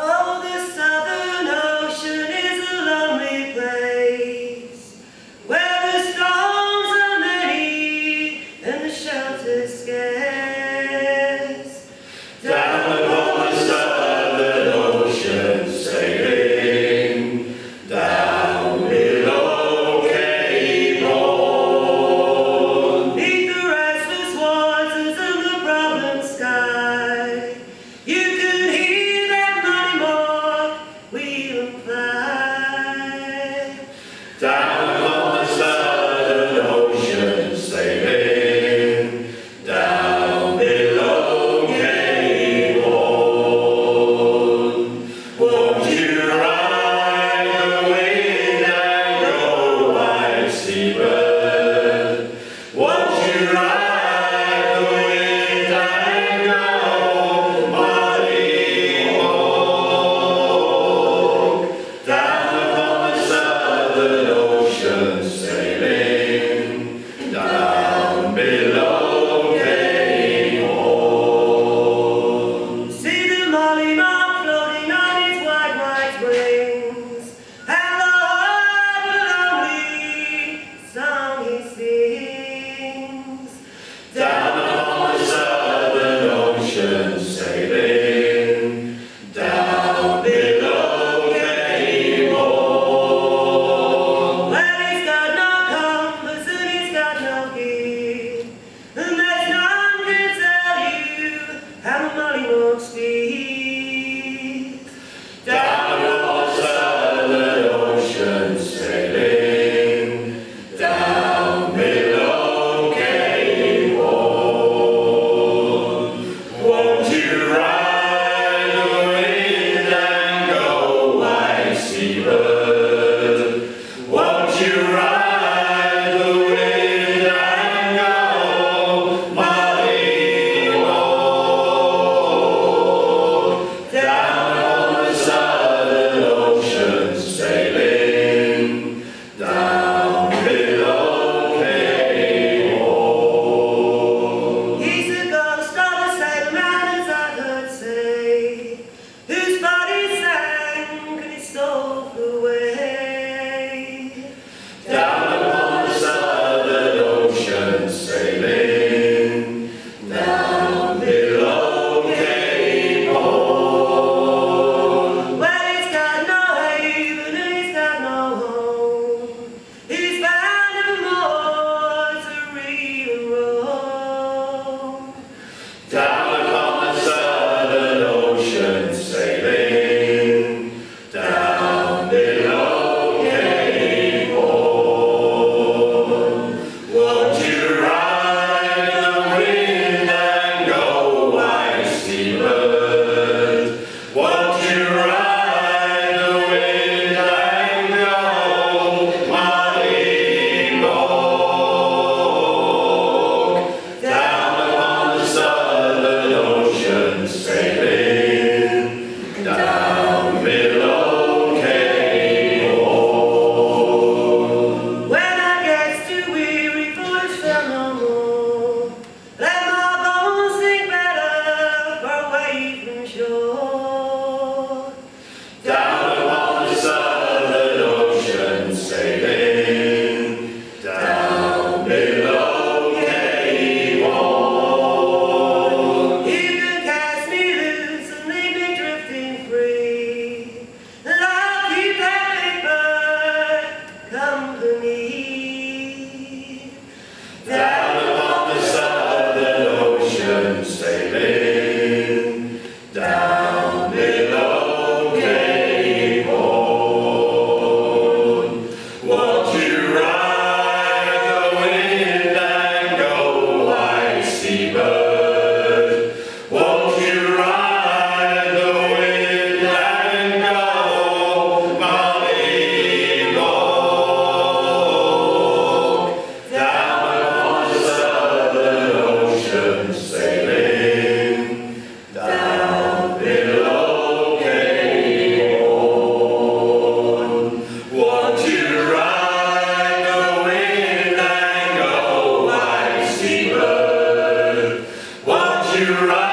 Oh, this southern ocean is a lonely place Where the storms are many and the scarce. you right. you right.